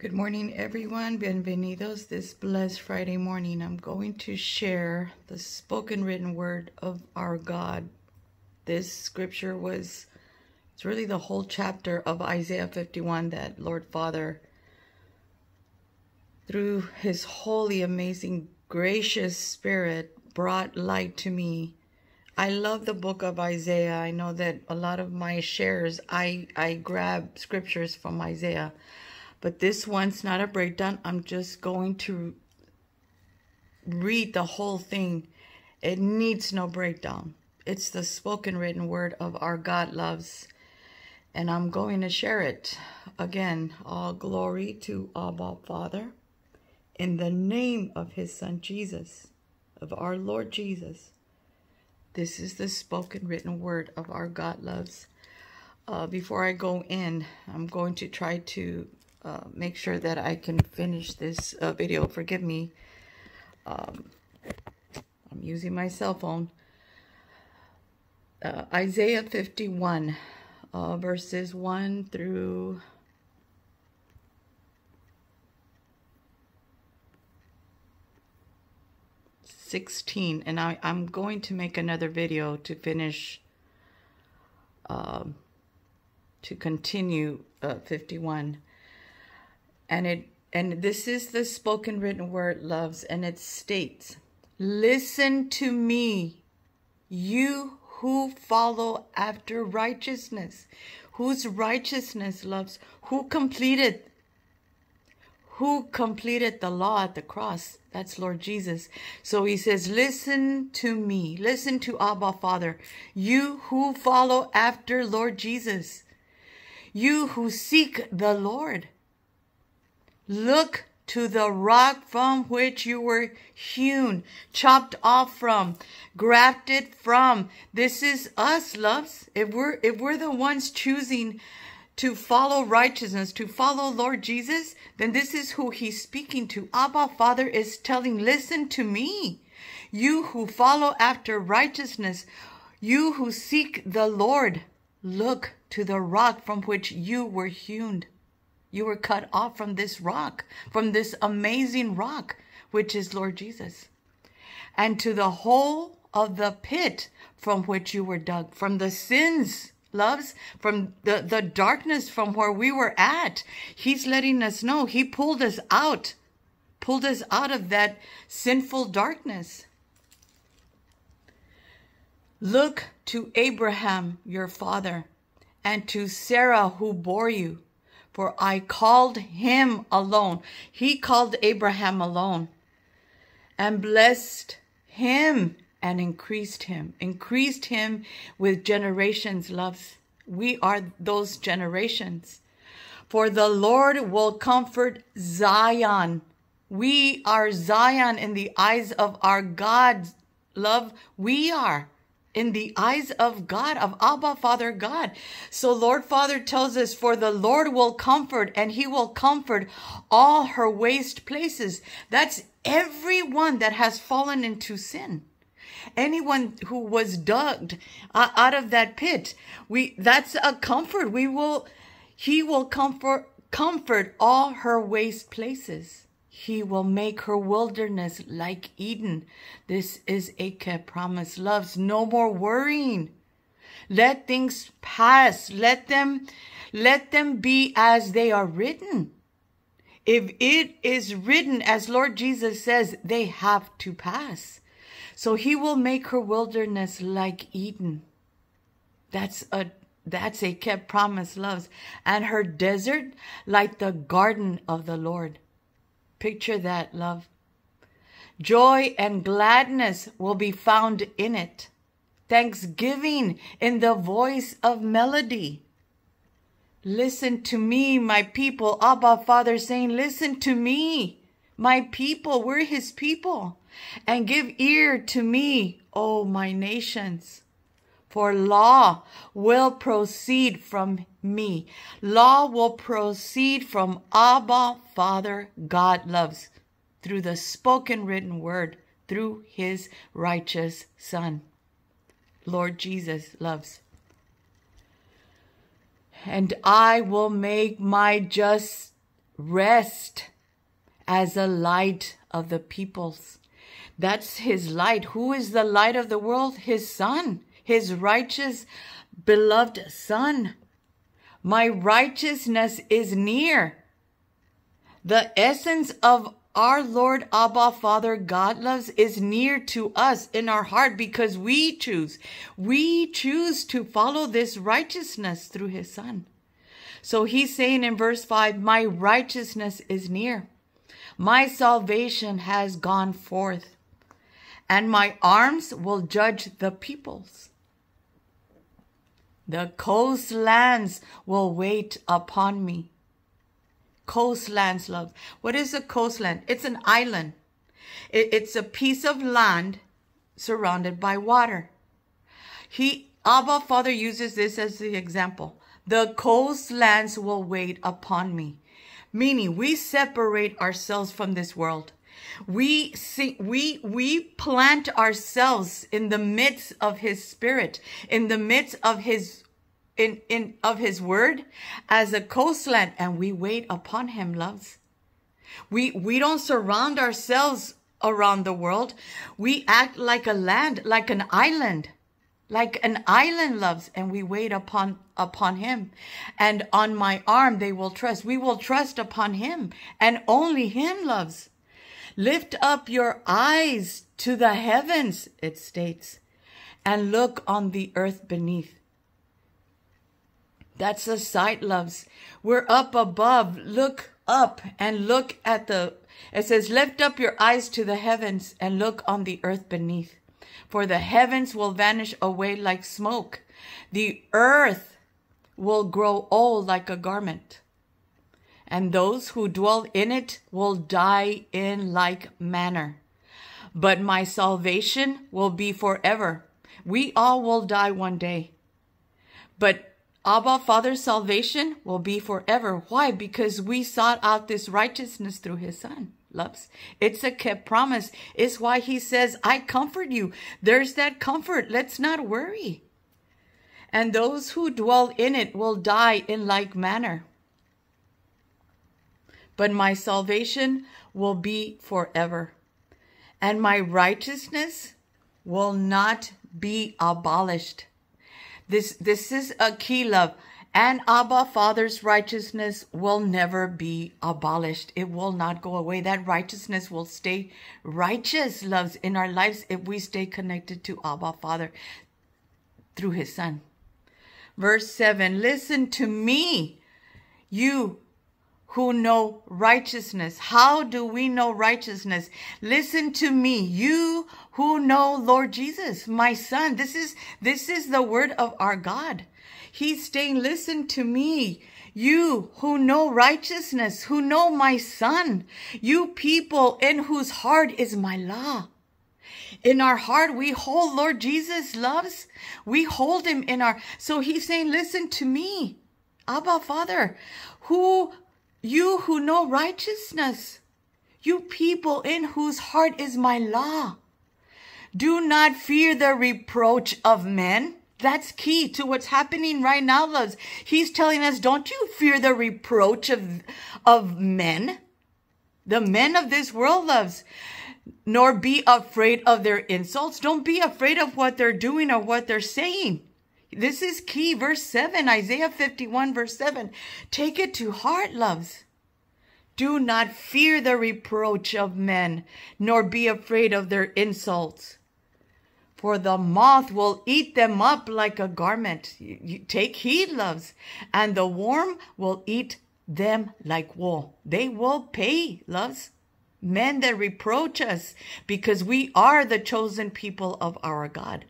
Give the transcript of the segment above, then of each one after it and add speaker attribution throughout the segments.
Speaker 1: Good morning, everyone. Bienvenidos this blessed Friday morning. I'm going to share the spoken written word of our God. This scripture was, it's really the whole chapter of Isaiah 51 that Lord Father, through his holy, amazing, gracious spirit, brought light to me. I love the book of Isaiah. I know that a lot of my shares, I, I grab scriptures from Isaiah. But this one's not a breakdown. I'm just going to read the whole thing. It needs no breakdown. It's the spoken written word of our God loves. And I'm going to share it. Again, all glory to Abba Father. In the name of his son Jesus, of our Lord Jesus. This is the spoken written word of our God loves. Uh, before I go in, I'm going to try to uh, make sure that I can finish this uh, video. Forgive me. Um, I'm using my cell phone. Uh, Isaiah 51, uh, verses 1 through Sixteen, and I, I'm going to make another video to finish, um, to continue uh, 51 and it and this is the spoken written word loves and it states listen to me you who follow after righteousness whose righteousness loves who completed who completed the law at the cross. That's lord jesus. So he says listen to me listen to abba father you who follow after lord jesus you who seek the lord Look to the rock from which you were hewn, chopped off from, grafted from. This is us, loves. If we're if we're the ones choosing to follow righteousness, to follow Lord Jesus, then this is who he's speaking to. Abba Father is telling, listen to me. You who follow after righteousness, you who seek the Lord, look to the rock from which you were hewn. You were cut off from this rock, from this amazing rock, which is Lord Jesus. And to the hole of the pit from which you were dug, from the sins, loves, from the, the darkness from where we were at. He's letting us know. He pulled us out, pulled us out of that sinful darkness. Look to Abraham, your father, and to Sarah, who bore you for I called him alone. He called Abraham alone and blessed him and increased him, increased him with generations, loves. We are those generations. For the Lord will comfort Zion. We are Zion in the eyes of our God, love. We are in the eyes of God, of Abba, Father God. So Lord Father tells us, for the Lord will comfort and he will comfort all her waste places. That's everyone that has fallen into sin. Anyone who was dug uh, out of that pit, we, that's a comfort. We will, he will comfort, comfort all her waste places. He will make her wilderness like Eden. This is a kept promise. Loves no more worrying. Let things pass. Let them, let them be as they are written. If it is written, as Lord Jesus says, they have to pass. So he will make her wilderness like Eden. That's a that's a kept promise, loves. And her desert like the garden of the Lord. Picture that, love. Joy and gladness will be found in it. Thanksgiving in the voice of melody. Listen to me, my people. Abba, Father, saying, Listen to me, my people. We're his people. And give ear to me, O my nations. For law will proceed from me. Law will proceed from Abba, Father, God loves, through the spoken written word, through his righteous Son. Lord Jesus loves. And I will make my just rest as a light of the peoples. That's his light. Who is the light of the world? His son, his righteous, beloved son. My righteousness is near. The essence of our Lord Abba Father God loves is near to us in our heart because we choose. We choose to follow this righteousness through his son. So he's saying in verse 5, My righteousness is near. My salvation has gone forth, and my arms will judge the peoples. The coastlands will wait upon me coastlands, love. What is a coastland? It's an island. it's a piece of land surrounded by water. He, Abba Father uses this as the example. The coastlands will wait upon me. Meaning we separate ourselves from this world. We see, we, we plant ourselves in the midst of his spirit, in the midst of his in, in of his word as a coastland and we wait upon him loves. We we don't surround ourselves around the world. We act like a land like an island like an island loves and we wait upon upon him. And on my arm they will trust. We will trust upon him and only him loves lift up your eyes to the heavens it states and look on the earth beneath that's the sight, loves. We're up above. Look up and look at the, it says, lift up your eyes to the heavens and look on the earth beneath. For the heavens will vanish away like smoke. The earth will grow old like a garment. And those who dwell in it will die in like manner. But my salvation will be forever. We all will die one day. But Abba Father's salvation will be forever. Why? Because we sought out this righteousness through his son. Loves. It's a kept promise. It's why he says, I comfort you. There's that comfort. Let's not worry. And those who dwell in it will die in like manner. But my salvation will be forever. And my righteousness will not be abolished. This, this is a key love. And Abba Father's righteousness will never be abolished. It will not go away. That righteousness will stay righteous, loves, in our lives if we stay connected to Abba Father through his Son. Verse 7 Listen to me, you who know righteousness. How do we know righteousness? Listen to me, you who know Lord Jesus, my son. This is, this is the word of our God. He's saying, listen to me. You who know righteousness, who know my son, you people in whose heart is my law. In our heart, we hold Lord Jesus loves. We hold him in our, so he's saying, listen to me. Abba Father, who you who know righteousness, you people in whose heart is my law. Do not fear the reproach of men. That's key to what's happening right now, loves. He's telling us, don't you fear the reproach of, of men, the men of this world, loves, nor be afraid of their insults. Don't be afraid of what they're doing or what they're saying. This is key. Verse 7, Isaiah 51, verse 7. Take it to heart, loves. Do not fear the reproach of men, nor be afraid of their insults. For the moth will eat them up like a garment. You, take heed, loves. And the worm will eat them like wool. They will pay, loves. Men that reproach us because we are the chosen people of our God.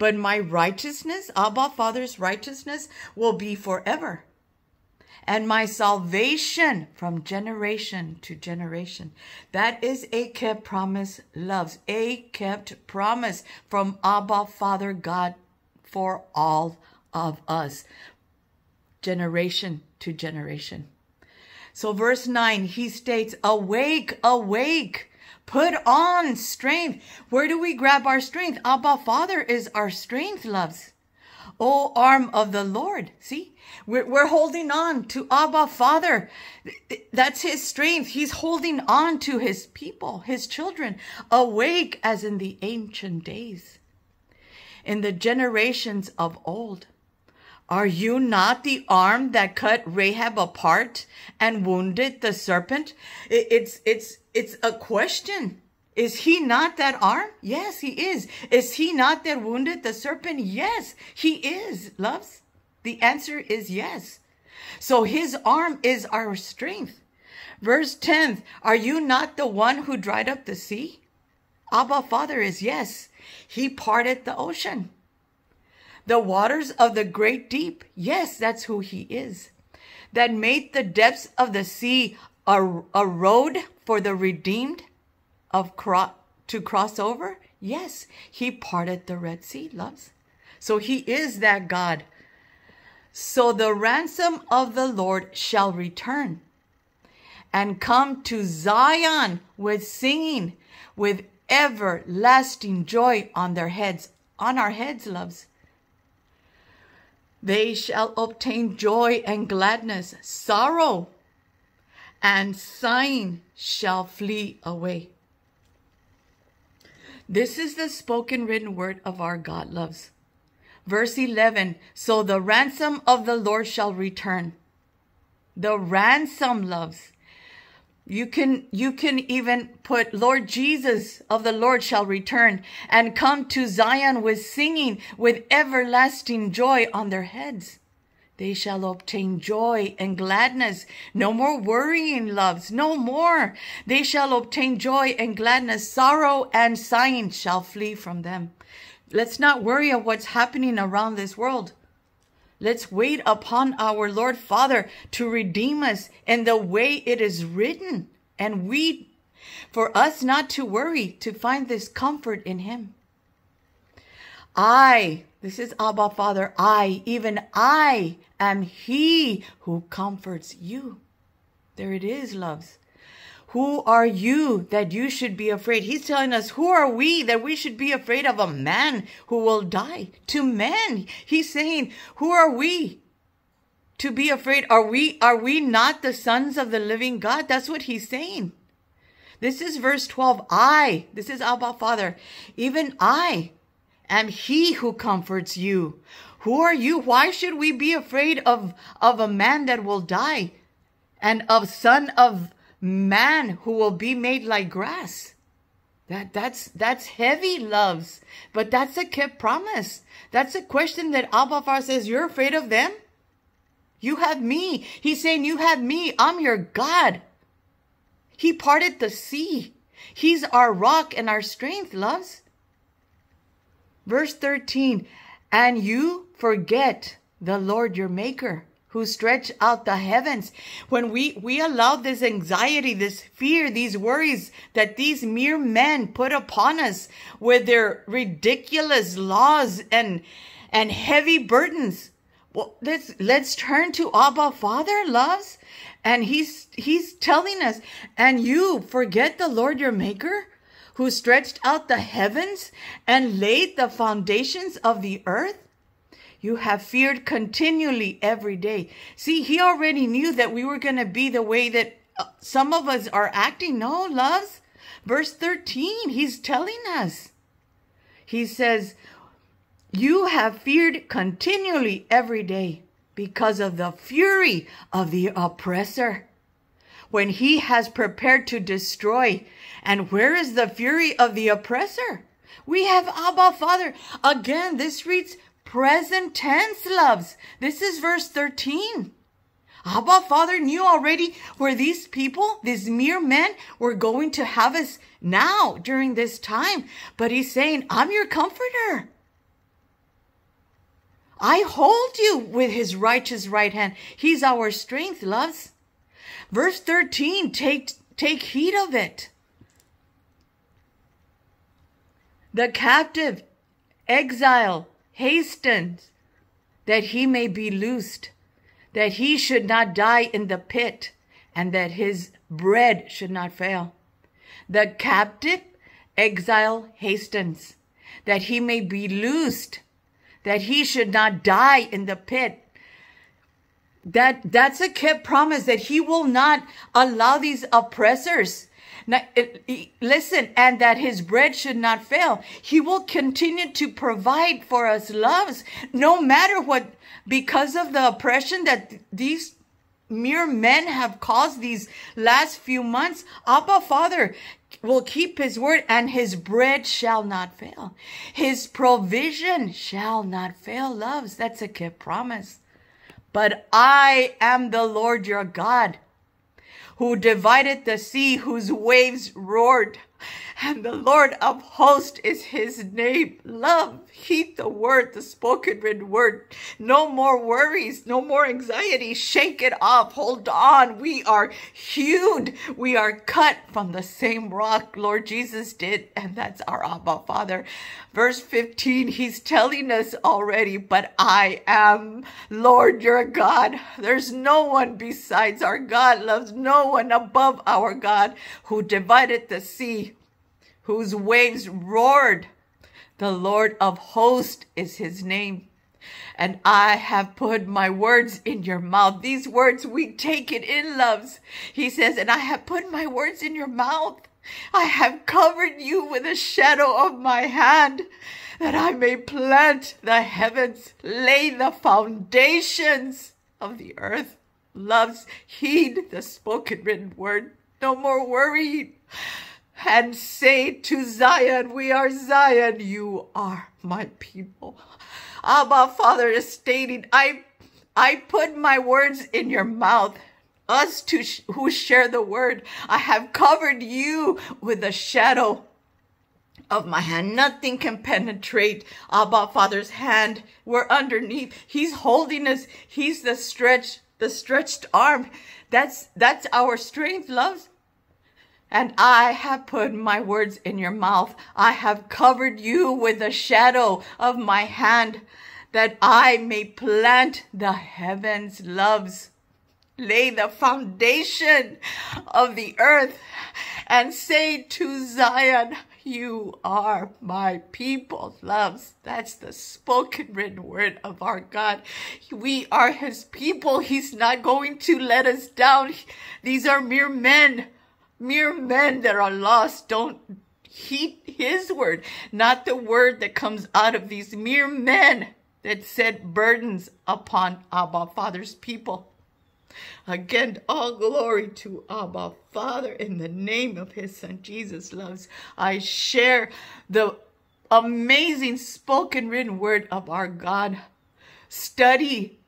Speaker 1: But my righteousness, Abba Father's righteousness, will be forever. And my salvation from generation to generation. That is a kept promise, loves. A kept promise from Abba Father God for all of us. Generation to generation. So verse 9, he states, Awake, awake. Put on strength. Where do we grab our strength? Abba Father is our strength, loves. O arm of the Lord. See, we're, we're holding on to Abba Father. That's his strength. He's holding on to his people, his children, awake as in the ancient days, in the generations of old. Are you not the arm that cut Rahab apart and wounded the serpent? It's, it's, it's a question. Is he not that arm? Yes, he is. Is he not that wounded the serpent? Yes, he is, loves. The answer is yes. So his arm is our strength. Verse 10 Are you not the one who dried up the sea? Abba Father is yes. He parted the ocean. The waters of the great deep. Yes, that's who he is. That made the depths of the sea a, a road for the redeemed of cro- to cross over? Yes, he parted the Red Sea, loves. So he is that God. So the ransom of the Lord shall return and come to Zion with singing, with everlasting joy on their heads, on our heads, loves. They shall obtain joy and gladness, sorrow and sighing shall flee away. This is the spoken written word of our God loves. Verse 11 So the ransom of the Lord shall return. The ransom loves. You can you can even put Lord Jesus of the Lord shall return and come to Zion with singing with everlasting joy on their heads. They shall obtain joy and gladness. No more worrying, loves. No more. They shall obtain joy and gladness. Sorrow and sighing shall flee from them. Let's not worry of what's happening around this world. Let's wait upon our Lord Father to redeem us in the way it is written. And we, for us not to worry, to find this comfort in Him. I, this is Abba Father, I, even I am He who comforts you. There it is, loves. Who are you that you should be afraid? He's telling us, who are we that we should be afraid of a man who will die? To men, he's saying, who are we to be afraid? Are we, are we not the sons of the living God? That's what he's saying. This is verse 12. I, this is Abba Father, even I am he who comforts you. Who are you? Why should we be afraid of, of a man that will die and of son of man who will be made like grass. That that's that's heavy loves, but that's a kept promise. That's a question that Abba Far says, You're afraid of them? You have me. He's saying, You have me. I'm your God. He parted the sea. He's our rock and our strength, loves. Verse 13, and you forget the Lord your maker who stretch out the heavens. When we, we allow this anxiety, this fear, these worries that these mere men put upon us with their ridiculous laws and, and heavy burdens. Well, let's, let's turn to Abba Father, loves. And he's, he's telling us, and you forget the Lord your maker who stretched out the heavens and laid the foundations of the earth you have feared continually every day. See, he already knew that we were going to be the way that uh, some of us are acting. No, loves. Verse 13, he's telling us. He says, You have feared continually every day because of the fury of the oppressor when he has prepared to destroy. And where is the fury of the oppressor? We have Abba Father. Again, this reads Present tense, loves. This is verse 13. Abba Father knew already where these people, these mere men, were going to have us now during this time. But he's saying, I'm your comforter. I hold you with his righteous right hand. He's our strength, loves. Verse 13, take, take heed of it. The captive, exile, hastens that he may be loosed, that he should not die in the pit, and that his bread should not fail. The captive exile hastens, that he may be loosed, that he should not die in the pit. That that's a kept promise that he will not allow these oppressors. Listen, and that his bread should not fail. He will continue to provide for us loves, no matter what, because of the oppression that these mere men have caused these last few months. Abba Father will keep his word and his bread shall not fail. His provision shall not fail, loves. That's a kept promise. But I am the Lord your God who divided the sea whose waves roared. And the Lord of hosts is his name. Love, heed the word, the spoken written word. No more worries, no more anxiety. Shake it off. Hold on. We are hewed. We are cut from the same rock Lord Jesus did. And that's our Abba Father. Verse 15, he's telling us already, but I am Lord your God. There's no one besides our God. Loves no one above our God who divided the sea whose waves roared. The Lord of hosts is his name. And I have put my words in your mouth. These words we take it in loves. He says, and I have put my words in your mouth. I have covered you with the shadow of my hand that I may plant the heavens, lay the foundations of the earth. Loves, heed the spoken written word. No more worrying and say to Zion, We are Zion, you are my people. Abba, Father, is stating, I, I put my words in your mouth. Us to sh- who share the word, I have covered you with the shadow of my hand. Nothing can penetrate Abba Father's hand. We're underneath. He's holding us. He's the stretch, the stretched arm. That's that's our strength, loves. And I have put my words in your mouth. I have covered you with the shadow of my hand that I may plant the heavens loves, lay the foundation of the earth and say to Zion, you are my people, loves. That's the spoken written word of our God. We are his people. He's not going to let us down. These are mere men mere men that are lost don't heed his word, not the word that comes out of these mere men that set burdens upon Abba Father's people. Again, all glory to Abba Father in the name of his son Jesus loves. I share the amazing spoken written word of our God. Study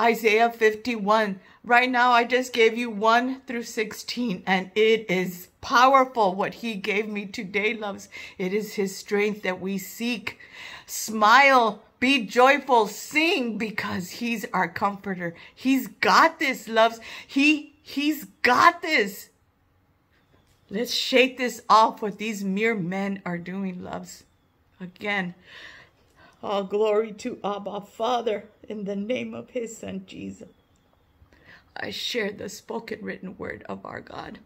Speaker 1: Isaiah 51. Right now, I just gave you 1 through 16, and it is powerful what He gave me today, loves. It is His strength that we seek. Smile, be joyful, sing because He's our comforter. He's got this, loves. He, He's got this. Let's shake this off what these mere men are doing, loves. Again, all glory to Abba Father in the name of his son Jesus. I share the spoken written word of our God.